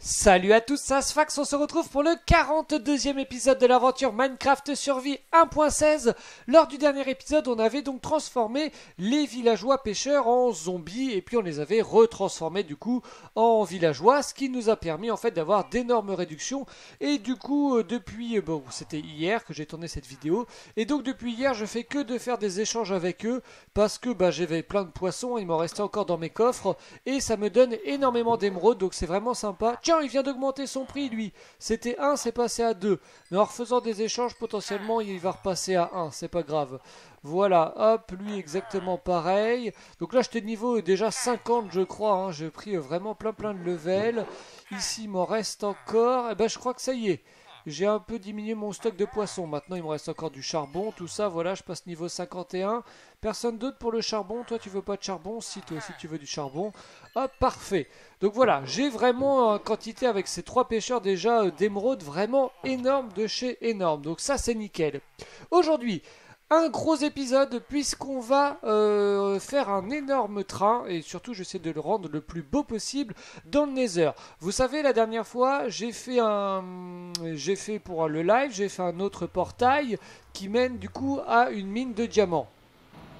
Salut à tous, c'est Asfax, on se retrouve pour le 42e épisode de l'aventure Minecraft Survie 1.16. Lors du dernier épisode, on avait donc transformé les villageois pêcheurs en zombies et puis on les avait retransformés du coup en villageois, ce qui nous a permis en fait d'avoir d'énormes réductions. Et du coup, euh, depuis, euh, bon, c'était hier que j'ai tourné cette vidéo, et donc depuis hier, je fais que de faire des échanges avec eux parce que bah, j'avais plein de poissons, il m'en restait encore dans mes coffres et ça me donne énormément d'émeraudes, donc c'est vraiment sympa. Il vient d'augmenter son prix, lui. C'était 1, c'est passé à 2. Mais en refaisant des échanges, potentiellement, il va repasser à 1. C'est pas grave. Voilà, hop, lui exactement pareil. Donc là, j'étais niveau déjà 50, je crois. Hein. J'ai pris vraiment plein plein de level. Ici, il m'en reste encore. Et eh ben, je crois que ça y est. J'ai un peu diminué mon stock de poissons. Maintenant, il me reste encore du charbon, tout ça. Voilà, je passe niveau 51. Personne d'autre pour le charbon. Toi, tu veux pas de charbon Si, toi aussi, tu veux du charbon. Hop, parfait. Donc voilà, j'ai vraiment en quantité avec ces trois pêcheurs déjà euh, d'émeraude vraiment énorme de chez énorme. Donc ça, c'est nickel. Aujourd'hui, un gros épisode puisqu'on va euh, faire un énorme train et surtout j'essaie de le rendre le plus beau possible dans le Nether. Vous savez la dernière fois j'ai fait un j'ai fait pour le live j'ai fait un autre portail qui mène du coup à une mine de diamants.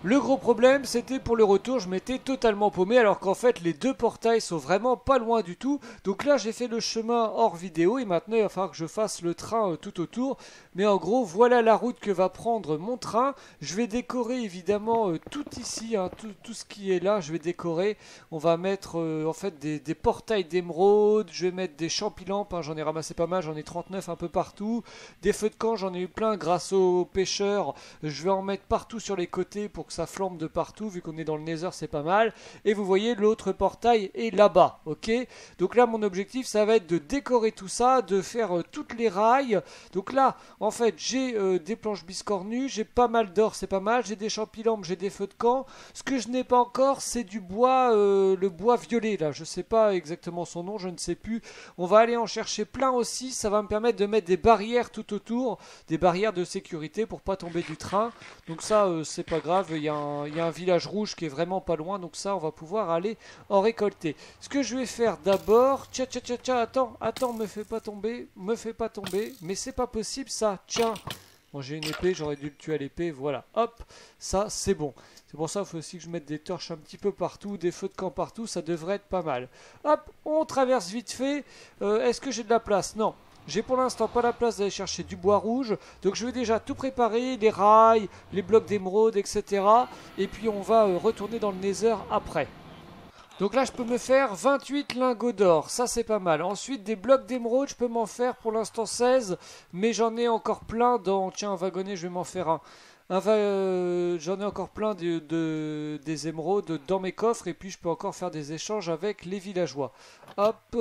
Le gros problème, c'était pour le retour, je m'étais totalement paumé alors qu'en fait les deux portails sont vraiment pas loin du tout. Donc là j'ai fait le chemin hors vidéo et maintenant il va falloir que je fasse le train euh, tout autour. Mais en gros voilà la route que va prendre mon train. Je vais décorer évidemment euh, tout ici, hein, tout, ce qui est là je vais décorer. On va mettre euh, en fait des, portails d'émeraude, je vais mettre des champilampes, hein, j'en ai ramassé pas mal, j'en ai 39 un peu partout. Des feux de camp j'en ai eu plein grâce aux pêcheurs. Je vais en mettre partout sur les côtés pour ça flambe de partout, vu qu'on est dans le Nether, c'est pas mal. Et vous voyez, l'autre portail est là-bas, ok? Donc là, mon objectif, ça va être de décorer tout ça, de faire euh, toutes les rails. Donc là, en fait, j'ai euh, des planches biscornues, j'ai pas mal d'or, c'est pas mal, j'ai des champignons, j'ai des feux de camp. Ce que je n'ai pas encore, c'est du bois, euh, le bois violet, là. Je sais pas exactement son nom, je ne sais plus. On va aller en chercher plein aussi, ça va me permettre de mettre des barrières tout autour, des barrières de sécurité pour pas tomber du train. Donc ça, c'est pas grave, il y, a un, village rouge qui est vraiment pas loin, donc ça, on va pouvoir aller en récolter. Ce que je vais faire d'abord, tiens, tiens, tiens, tiens, attends, attends, me fais pas tomber, me fais pas tomber, mais c'est pas possible ça, tiens. Bon, j'ai une épée, j'aurais dû le tuer à l'épée, voilà, hop, ça, c'est bon. C'est pour ça qu'il faut aussi que je mette des torches un petit peu partout, des feux de camp partout, ça devrait être pas mal. Hop, on traverse vite fait. Euh, est-ce que j'ai de la place? Non. J'ai pour l'instant pas la place d'aller chercher du bois rouge. Donc je vais déjà tout préparer, les rails, les blocs d'émeraude, etc. Et puis on va euh, retourner dans le Nether après. Donc là, je peux me faire 28 lingots d'or. Ça, c'est pas mal. Ensuite, des blocs d'émeraude, je peux m'en faire pour l'instant 16. Mais j'en ai encore plein dans... Tiens, un wagonnet, je vais m'en faire un. Euh, j'en ai encore plein de, des émeraudes dans mes coffres et puis je peux encore faire des échanges avec les villageois. Hop,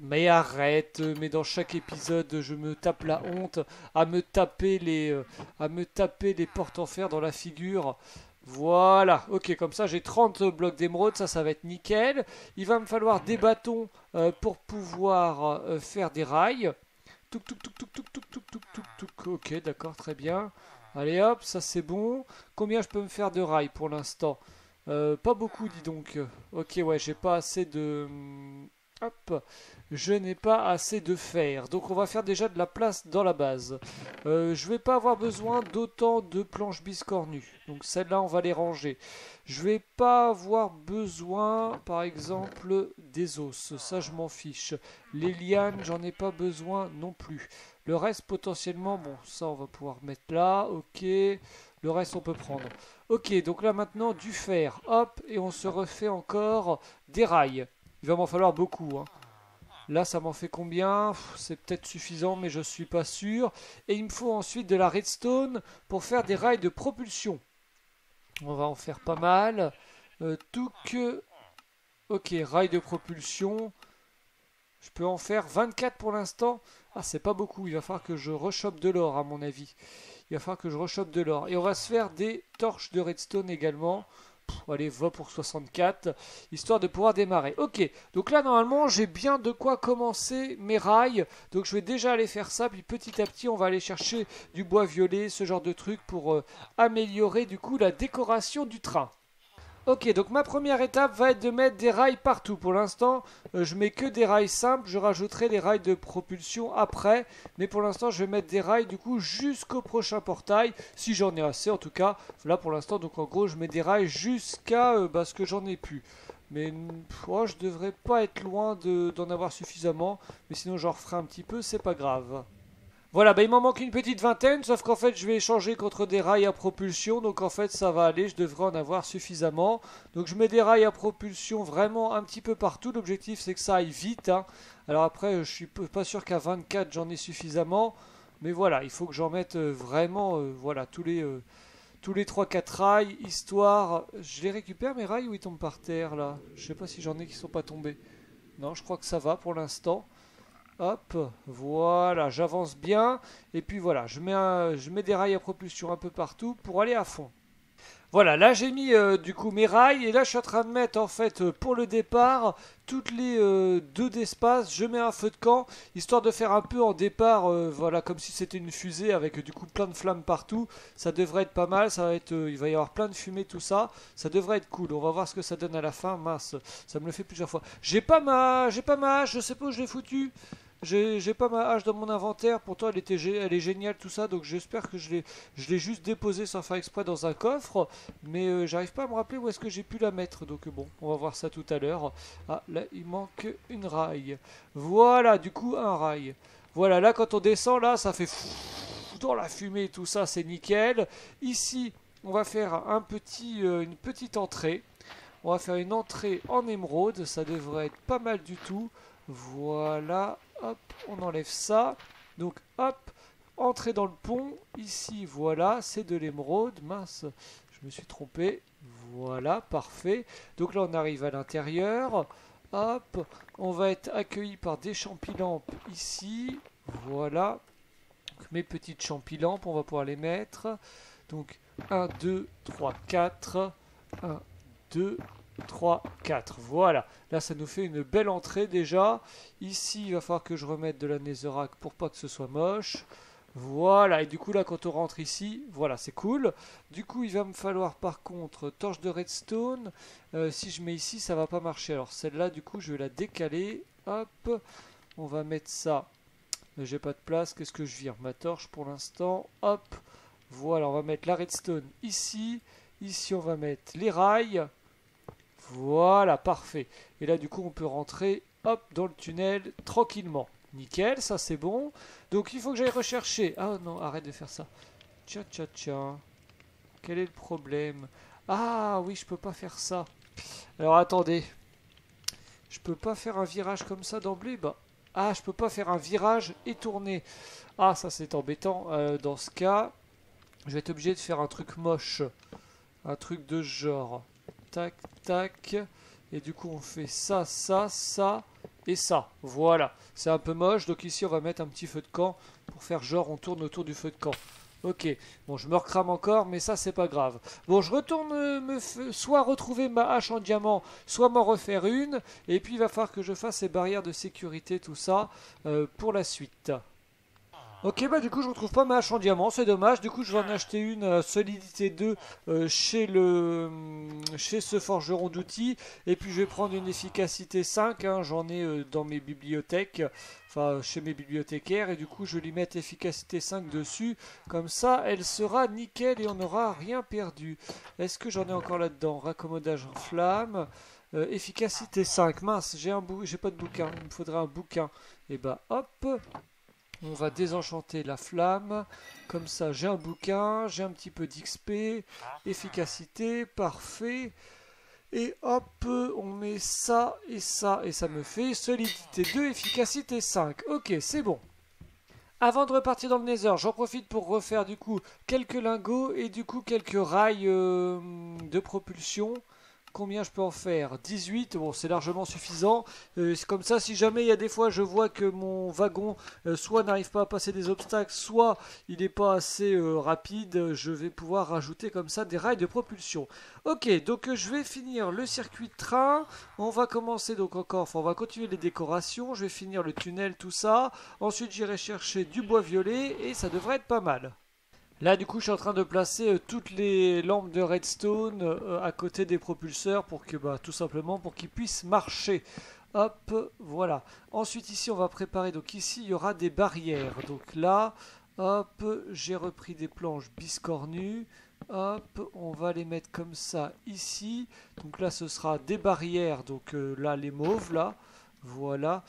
mais arrête, mais dans chaque épisode je me tape la honte à me taper les, euh, à me taper les portes en fer dans la figure. Voilà, ok, comme ça j'ai 30 blocs d'émeraude, ça ça va être nickel. Il va me falloir des bâtons euh, pour pouvoir faire des rails. Touk touk touk touk touk touk touk touk touk. Ok, d'accord, très bien. Allez hop, ça c'est bon. Combien je peux me faire de rails pour l'instant? Euh, Pas beaucoup, dis donc. Ok, ouais, j'ai pas assez de... Je n'ai pas assez de fer. Donc on va faire déjà de la place dans la base. Euh, je vais pas avoir besoin d'autant de planches biscornues. Donc celles-là, on va les ranger. Je vais pas avoir besoin, par exemple, des os. Ça, je m'en fiche. Les lianes, j'en ai pas besoin non plus. Le reste, potentiellement, bon, ça, on va pouvoir mettre là. Ok. Le reste, on peut prendre. Ok, donc là, maintenant, du fer. Hop, et on se refait encore des rails. Il va m'en falloir beaucoup. Hein. Là, ça m'en fait combien? C'est peut-être suffisant, mais je suis pas sûr. Et il me faut ensuite de la redstone pour faire des rails de propulsion. On va en faire pas mal. Euh, tout que... Ok, rails de propulsion. Je peux en faire 24 pour l'instant. Ah, c'est pas beaucoup. Il va falloir que je rechoppe de l'or, à mon avis. Il va falloir que je rechoppe de l'or. Et on va se faire des torches de redstone également allez, va pour 64, histoire de pouvoir démarrer. Ok, donc là, normalement, j'ai bien de quoi commencer mes rails. Donc je vais déjà aller faire ça, puis petit à petit, on va aller chercher du bois violet, ce genre de truc, pour euh, améliorer, du coup, la décoration du train. Ok, donc ma première étape va être de mettre des rails partout. Pour l'instant, euh, je mets que des rails simples. Je rajouterai des rails de propulsion après. Mais pour l'instant, je vais mettre des rails du coup jusqu'au prochain portail. Si j'en ai assez en tout cas. Là pour l'instant, donc en gros, je mets des rails jusqu'à euh, bah, ce que j'en ai plus. Mais oh, je devrais pas être loin d'en avoir suffisamment. Mais sinon, j'en referai un petit peu, c'est pas grave. Voilà, bah il m'en manque une petite vingtaine, sauf qu'en fait je vais échanger contre des rails à propulsion, donc en fait ça va aller, je devrais en avoir suffisamment. Donc je mets des rails à propulsion vraiment un petit peu partout, l'objectif c'est que ça aille vite. Hein. Alors après je suis pas sûr qu'à 24 j'en ai suffisamment, mais voilà, il faut que j'en mette euh, vraiment euh, voilà, tous les, euh, tous les 3-4 rails, histoire... Je les récupère mes rails ou ils tombent par terre là? Je sais pas si j'en ai qui sont pas tombés. Non, je crois que ça va pour l'instant. Hop, voilà, j'avance bien. Et puis voilà, je mets, des rails à propulsion un peu partout pour aller à fond. Voilà, là j'ai mis euh, du coup mes rails et là je suis en train de mettre en fait euh, pour le départ toutes les euh, deux d'espace, je mets un feu de camp histoire de faire un peu en départ, voilà comme si c'était une fusée avec du coup plein de flammes partout. Ça devrait être pas mal, ça va être, il va y avoir plein de fumée tout ça, ça devrait être cool. On va voir ce que ça donne à la fin. Mince, ça me le fait plusieurs fois. J'ai pas ma, j'ai pas ma je sais pas où je l'ai foutu. J'ai pas ma hache dans mon inventaire, pourtant elle, était, elle est géniale tout ça, donc j'espère que je l'ai juste déposée sans faire exprès dans un coffre, mais euh, j'arrive pas à me rappeler où est-ce que j'ai pu la mettre, donc bon, on va voir ça tout à l'heure. Ah, là il manque une rail. Voilà, du coup un rail. Voilà, là quand on descend, là ça fait dans la fumée tout ça, c'est nickel. Ici, on va faire un petit, euh, une petite entrée. On va faire une entrée en émeraude, ça devrait être pas mal du tout. Voilà, hop, on enlève ça. Donc hop, entrer dans le pont. Ici, voilà, c'est de l'émeraude. Mince, je me suis trompé. Voilà, parfait. Donc là, on arrive à l'intérieur. Hop, on va être accueilli par des champilampes ici. Voilà. mes petites champilampes, on va pouvoir les mettre. Donc 1, 2, 3, 4. 1, 2, 3, 4. Voilà. Là, ça nous fait une belle entrée déjà. Ici, il va falloir que je remette de la netherrack pour pas que ce soit moche. Voilà, et du coup là quand on rentre ici, voilà c'est cool. Du coup il va me falloir par contre torche de redstone. Euh, si je mets ici ça va pas marcher. Alors celle-là du coup je vais la décaler. Hop, on va mettre ça. J'ai pas de place, qu'est-ce que je vire? Ma torche pour l'instant. Hop, voilà on va mettre la redstone ici. Ici on va mettre les rails. Voilà, parfait. Et là, du coup, on peut rentrer, hop, dans le tunnel tranquillement. Nickel, ça c'est bon. Donc, il faut que j'aille rechercher. Ah non, arrête de faire ça. Tiens, tiens, tiens. Quel est le problème? Ah oui, je peux pas faire ça. Alors, attendez. Je peux pas faire un virage comme ça d'emblée? Bah, ah, je peux pas faire un virage et tourner. Ah, ça c'est embêtant. Euh, dans ce cas, je vais être obligé de faire un truc moche. Un truc de genre tac, tac. Et du coup, on fait ça, ça, ça et ça. Voilà. C'est un peu moche. Donc ici, on va mettre un petit feu de camp pour faire genre on tourne autour du feu de camp. Ok, bon je me recrame encore, mais ça c'est pas grave. Bon, je retourne me soit retrouver ma hache en diamant, soit m'en refaire une, et puis il va falloir que je fasse ces barrières de sécurité, tout ça, euh, pour la suite. Ok, bah du coup je retrouve pas ma hache en diamant, c'est dommage. Du coup je vais en acheter une euh, solidité 2 euh, chez le chez ce forgeron d'outils. Et puis je vais prendre une efficacité 5, hein. j'en ai euh, dans mes bibliothèques, enfin chez mes bibliothécaires. Et du coup je vais lui mettre efficacité 5 dessus. Comme ça elle sera nickel et on n'aura rien perdu. Est-ce que j'en ai encore là-dedans? Raccommodage en flamme. efficacité 5, mince, j'ai un j'ai pas de bouquin, il me faudrait un bouquin. Et bah hop, on va désenchanter la flamme. Comme ça, j'ai un bouquin, j'ai un petit peu d'XP, efficacité, parfait. Et hop, on met ça et ça, et ça me fait solidité 2, efficacité 5. Ok, c'est bon. Avant de repartir dans le Nether, j'en profite pour refaire du coup quelques lingots et du coup quelques rails euh, de propulsion. Combien je peux en faire? 18, bon c'est largement suffisant. Euh, c'est comme ça, si jamais il y a des fois je vois que mon wagon euh, soit n'arrive pas à passer des obstacles, soit il n'est pas assez euh, rapide, je vais pouvoir rajouter comme ça des rails de propulsion. Ok, donc je vais finir le circuit de train. On va commencer donc encore, enfin on va continuer les décorations. Je vais finir le tunnel, tout ça. Ensuite j'irai chercher du bois violet et ça devrait être pas mal. Là, du coup, je suis en train de placer euh, toutes les lampes de redstone euh, à côté des propulseurs pour que, bah, tout simplement, pour qu'ils puissent marcher. Hop, voilà. Ensuite, ici, on va préparer. Donc, ici, il y aura des barrières. Donc là, hop, j'ai repris des planches biscornues. Hop, on va les mettre comme ça ici. Donc là, ce sera des barrières. Donc euh, là, les mauves, là. Voilà.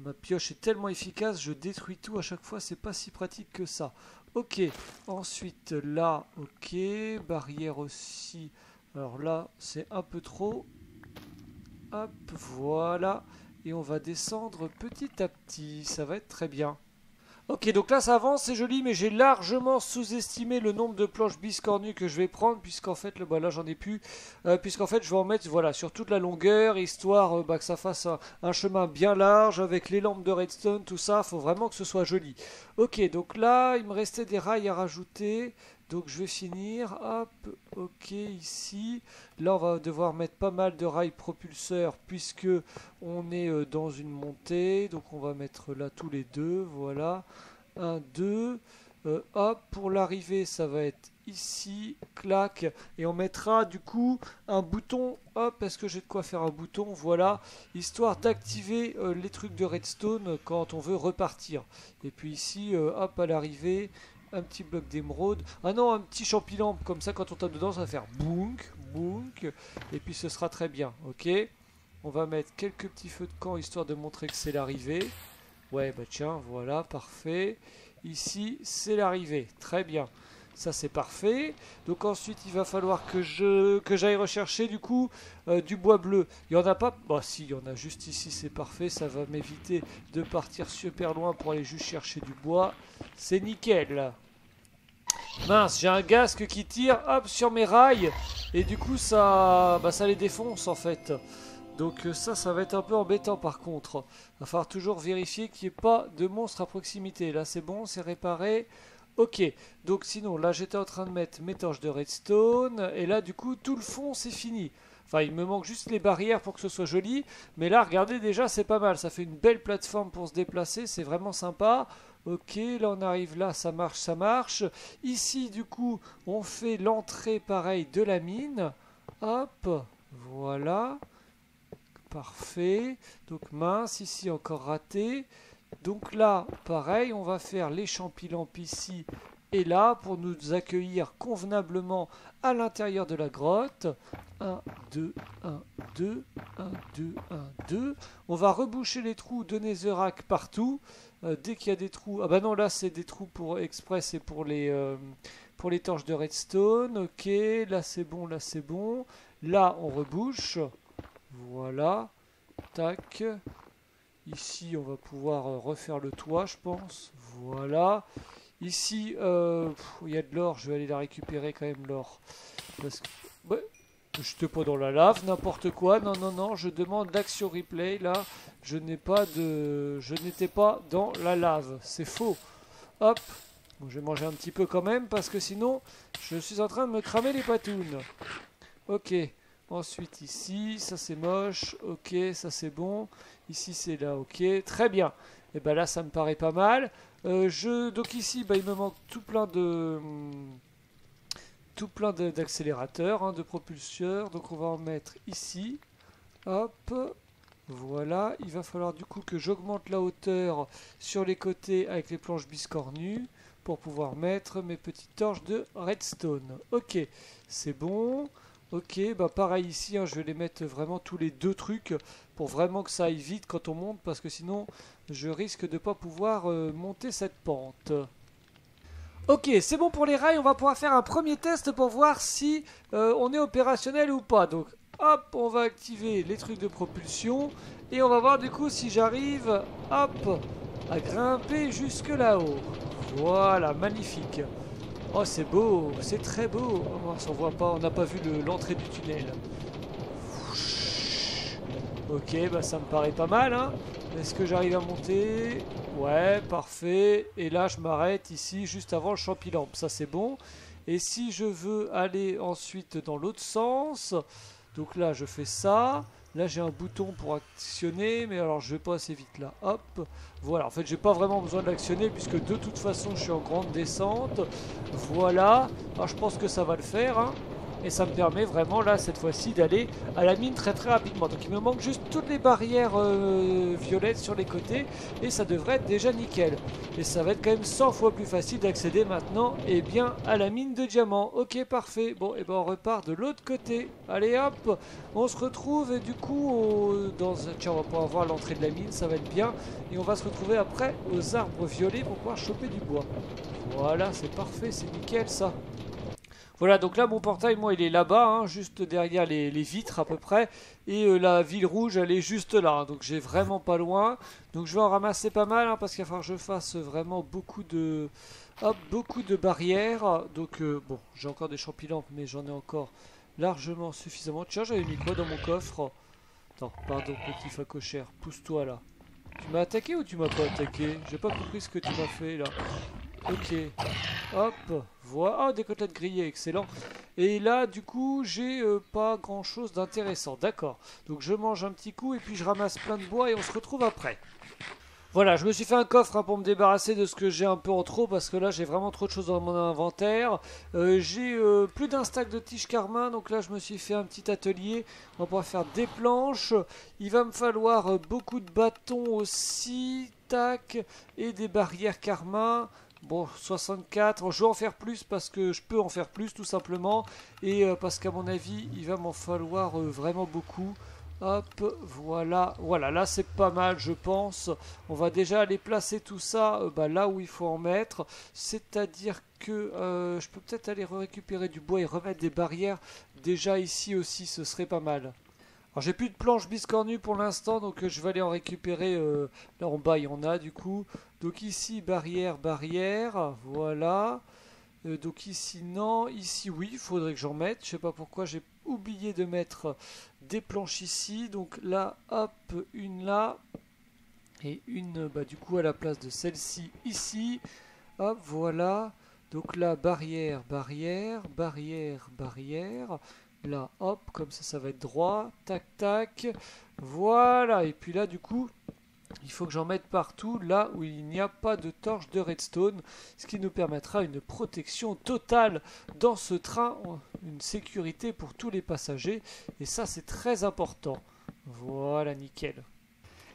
Ma pioche est tellement efficace, je détruis tout à chaque fois. C'est pas si pratique que ça. Ok, ensuite là, ok, barrière aussi. Alors là, c'est un peu trop. Hop, voilà. Et on va descendre petit à petit, ça va être très bien. Ok, donc là ça avance, c'est joli, mais j'ai largement sous-estimé le nombre de planches biscornues que je vais prendre, puisqu'en fait, le, bah là j'en ai plus, euh, puisqu'en fait je vais en mettre voilà, sur toute la longueur, histoire euh, bah, que ça fasse un, chemin bien large, avec les lampes de redstone, tout ça, faut vraiment que ce soit joli. Ok, donc là, il me restait des rails à rajouter, donc je vais finir, hop, ok, ici, là on va devoir mettre pas mal de rails propulseurs, puisque on est euh, dans une montée, donc on va mettre là tous les deux, voilà, 1, 2, euh, hop, pour l'arrivée ça va être ici, clac, et on mettra du coup un bouton, hop, est-ce que j'ai de quoi faire un bouton, voilà, histoire d'activer euh, les trucs de redstone quand on veut repartir. Et puis ici, hop, à l'arrivée, un petit bloc d'émeraude. Ah non, un petit champignon, comme ça quand on tape dedans, ça va faire bounk, bounk, et puis ce sera très bien, ok? On va mettre quelques petits feux de camp histoire de montrer que c'est l'arrivée. Ouais, bah tiens, voilà, parfait. Ici, c'est l'arrivée, très bien. Ça c'est parfait. Donc ensuite il va falloir que je que j'aille rechercher du coup euh, du bois bleu. Il n'y en a pas? Bah si, il y en a juste ici, c'est parfait. Ça va m'éviter de partir super loin pour aller juste chercher du bois. C'est nickel. Mince, j'ai un gasque qui tire hop sur mes rails et du coup ça bah, ça les défonce en fait. Donc euh, ça, ça va être un peu embêtant par contre. Il va falloir toujours vérifier qu'il n'y ait pas de monstre à proximité. Là c'est bon, c'est réparé. Ok, donc sinon, là j'étais en train de mettre mes torches de redstone, et là du coup tout le fond c'est fini. Enfin, il me manque juste les barrières pour que ce soit joli, mais là regardez déjà c'est pas mal, ça fait une belle plateforme pour se déplacer, c'est vraiment sympa. Ok, là on arrive là, ça marche, ça marche. Ici du coup, on fait l'entrée pareil de la mine. Hop, voilà. Parfait. Donc mince, ici encore raté. Donc là, pareil, on va faire les ici et là pour nous accueillir convenablement à l'intérieur de la grotte. 1, 2, 1, 2, 1, 2, 1, 2. On va reboucher les trous de Netherrack partout. Euh, dès qu'il y a des trous... Ah bah non, là c'est des trous pour express et pour les, euh, pour les torches de redstone. Ok, là c'est bon, là c'est bon. Là on rebouche. Voilà. Tac. Ici, on va pouvoir euh, refaire le toit, je pense. Voilà. Ici, euh, il y a de l'or. Je vais aller la récupérer quand même, l'or. Parce que... Ouais, je pas dans la lave, n'importe quoi. Non, non, non, je demande l'action replay. Là, je n'ai pas de... Je n'étais pas dans la lave. C'est faux. Hop. je vais manger un petit peu quand même, parce que sinon, je suis en train de me cramer les patounes. Ok. Ensuite ici, ça c'est moche, ok, ça c'est bon. Ici c'est là, ok, très bien. Et ben là ça me paraît pas mal. Euh, je, donc ici, bah, il me manque tout plein de tout plein d'accélérateurs, hein, de propulseurs. Donc on va en mettre ici. Hop, voilà. Il va falloir du coup que j'augmente la hauteur sur les côtés avec les planches biscornues pour pouvoir mettre mes petites torches de redstone. Ok, c'est bon. Ok, bah pareil ici, hein, je vais les mettre vraiment tous les deux trucs pour vraiment que ça aille vite quand on monte parce que sinon je risque de pas pouvoir euh, monter cette pente. Ok, c'est bon pour les rails, on va pouvoir faire un premier test pour voir si euh, on est opérationnel ou pas. Donc hop, on va activer les trucs de propulsion et on va voir du coup si j'arrive, hop, à grimper jusque là-haut. Voilà, magnifique. Oh, c'est beau, c'est très beau. Oh, on voit pas, on n'a pas vu l'entrée du tunnel. Ok, bah ça me paraît pas mal. Hein. Est-ce que j'arrive à monter? Ouais, parfait. Et là, je m'arrête ici, juste avant le champilampe. Ça, c'est bon. Et si je veux aller ensuite dans l'autre sens, donc là, je fais ça. Là j'ai un bouton pour actionner, mais alors je vais pas assez vite là. Hop, voilà. En fait j'ai pas vraiment besoin de l'actionner puisque de toute façon je suis en grande descente. Voilà. Alors je pense que ça va le faire. Hein et ça me permet vraiment là cette fois-ci d'aller à la mine très très rapidement. Donc il me manque juste toutes les barrières euh, violettes sur les côtés et ça devrait être déjà nickel. Et ça va être quand même 100 fois plus facile d'accéder maintenant et eh bien à la mine de diamants. Ok parfait, bon et eh ben on repart de l'autre côté. Allez hop, on se retrouve et du coup dans tiens on va pouvoir voir l'entrée de la mine, ça va être bien. Et on va se retrouver après aux arbres violets pour pouvoir choper du bois. Voilà c'est parfait, c'est nickel ça. Voilà, donc là, mon portail, moi, il est là-bas, hein, juste derrière les, vitres à peu près. Et euh, la ville rouge, elle est juste là. donc j'ai vraiment pas loin. Donc je vais en ramasser pas mal, hein, parce qu'il va falloir que je fasse vraiment beaucoup de... Hop, beaucoup de barrières. Donc, euh, bon, j'ai encore des champignons, mais j'en ai encore largement suffisamment. Tiens, j'avais mis quoi dans mon coffre? Attends, pardon, petit facochère. Pousse-toi, là. Tu m'as attaqué ou tu m'as pas attaqué? J'ai pas compris ce que tu m'as fait, là. Ok. Hop. Voilà. Oh, des côtelettes grillées, excellent. Et là, du coup, j'ai euh, pas grand chose d'intéressant. D'accord. Donc je mange un petit coup et puis je ramasse plein de bois et on se retrouve après. Voilà, je me suis fait un coffre hein, pour me débarrasser de ce que j'ai un peu en trop parce que là j'ai vraiment trop de choses dans mon inventaire. Euh, j'ai euh, plus d'un stack de tiges carmin, donc là je me suis fait un petit atelier. On va pouvoir faire des planches. Il va me falloir beaucoup de bâtons aussi, tac, et des barrières carmin. Bon, 64, je vais en faire plus parce que je peux en faire plus tout simplement. Et euh, parce qu'à mon avis, il va m'en falloir euh, vraiment beaucoup. Hop, voilà, voilà, là c'est pas mal je pense. On va déjà aller placer tout ça euh, bah, là où il faut en mettre. C'est-à-dire que je peux peut-être aller récupérer du bois et remettre des barrières déjà ici aussi, ce serait pas mal. Alors j'ai plus de planches biscornues pour l'instant, donc je vais aller en récupérer. Là en bas il y en a du coup. Donc ici barrière, barrière, voilà. Euh, donc ici non, ici oui, il faudrait que j'en mette. Je sais pas pourquoi j'ai oublié de mettre des planches ici. Donc là, hop, une là. Et une bah, du coup à la place de celle-ci ici. Hop, voilà. Donc là, barrière, barrière, barrière, barrière. Là, hop, comme ça, ça va être droit. Tac, tac. Voilà. Et puis là, du coup, il faut que j'en mette partout, là où il n'y a pas de torche de redstone, ce qui nous permettra une protection totale dans ce train, une sécurité pour tous les passagers, et ça c'est très important. Voilà, nickel.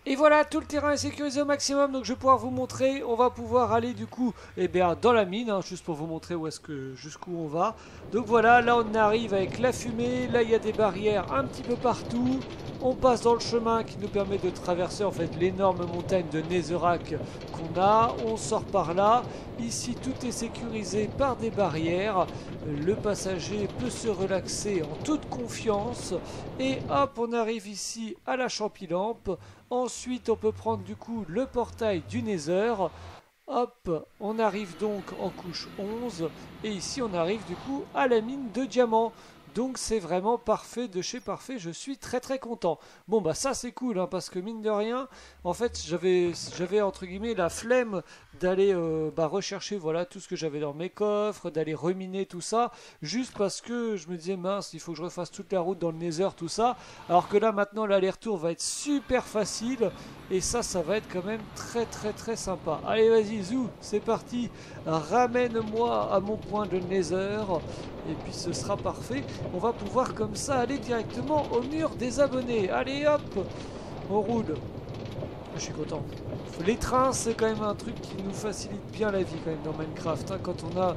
Et voilà, tout le terrain est sécurisé au maximum, donc je vais pouvoir vous montrer. On va pouvoir aller du coup eh bien, dans la mine, hein, juste pour vous montrer où est-ce que jusqu'où on va. Donc voilà, là on arrive avec la fumée, là il y a des barrières un petit peu partout. On passe dans le chemin qui nous permet de traverser en fait l'énorme montagne de Netherrack qu'on a. On sort par là. Ici tout est sécurisé par des barrières. Le passager peut se relaxer en toute confiance. Et hop, on arrive ici à la champilampe. Ensuite, on peut prendre du coup le portail du Nether. Hop, on arrive donc en couche 11 et ici on arrive du coup à la mine de diamants. Donc c'est vraiment parfait de chez parfait, je suis très très content. Bon bah ça c'est cool hein, parce que mine de rien, en fait j'avais j'avais entre guillemets la flemme d'aller euh, bah, rechercher voilà tout ce que j'avais dans mes coffres, d'aller reminer tout ça, juste parce que je me disais mince il faut que je refasse toute la route dans le Nether tout ça, alors que là maintenant l'aller-retour va être super facile et ça ça va être quand même très très très sympa. Allez vas-y Zou, c'est parti, ramène-moi à mon point de Nether et puis ce sera parfait on va pouvoir comme ça aller directement au mur des abonnés. Allez hop, on roule. Je suis content. Les trains, c'est quand même un truc qui nous facilite bien la vie quand même dans Minecraft. Hein. Quand on a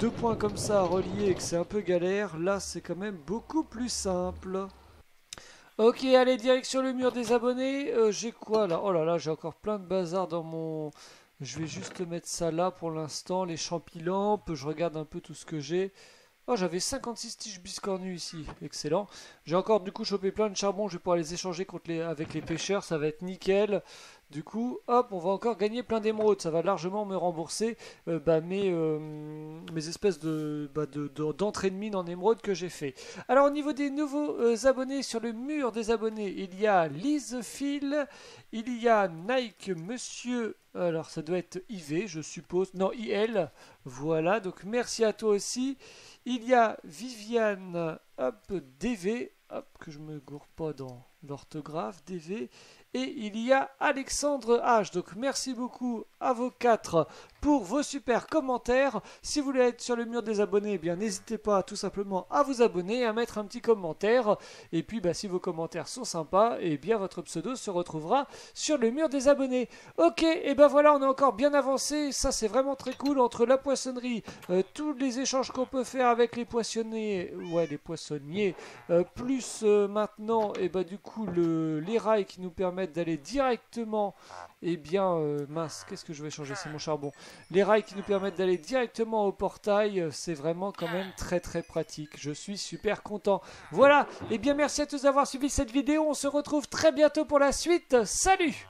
deux points comme ça à relier et que c'est un peu galère, là c'est quand même beaucoup plus simple. Ok, allez, direction le mur des abonnés. Euh, j'ai quoi là? Oh là là, j'ai encore plein de bazar dans mon... Je vais juste mettre ça là pour l'instant. Les champilampes, je regarde un peu tout ce que j'ai. Oh, j'avais 56 tiges biscornues ici. Excellent. J'ai encore du coup chopé plein de charbon. Je vais pouvoir les échanger contre les, avec les pêcheurs. Ça va être nickel. Du coup, hop, on va encore gagner plein d'émeraudes. Ça va largement me rembourser euh, bah, mes, euh, mes, espèces de, bah, de, mine en émeraude que j'ai fait. Alors, au niveau des nouveaux euh, abonnés, sur le mur des abonnés, il y a Lise Phil, il y a Nike Monsieur alors ça doit être IV, je suppose. Non, IL. Voilà, donc merci à toi aussi. Il y a Viviane hop, DV, hop, que je me gourre pas dans l'orthographe, DV. Et il y a Alexandre H. Donc merci beaucoup à vos quatre pour vos super commentaires. Si vous voulez être sur le mur des abonnés, eh bien n'hésitez pas tout simplement à vous abonner, à mettre un petit commentaire. Et puis bah, si vos commentaires sont sympas, eh bien votre pseudo se retrouvera sur le mur des abonnés. Ok, et ben voilà, on a encore bien avancé. Ça c'est vraiment très cool entre la poissonnerie, euh, tous les échanges qu'on peut faire avec les poissonniers, ouais les poissonniers, euh, plus euh, maintenant, et bah du coup le, les rails qui nous permettent d'aller directement, eh bien, euh, mince, qu'est-ce que je vais changer? C'est mon charbon. Les rails qui nous permettent d'aller directement au portail, euh, c'est vraiment quand même très très pratique. Je suis super content. Voilà, et eh bien merci à tous d'avoir suivi cette vidéo. On se retrouve très bientôt pour la suite. Salut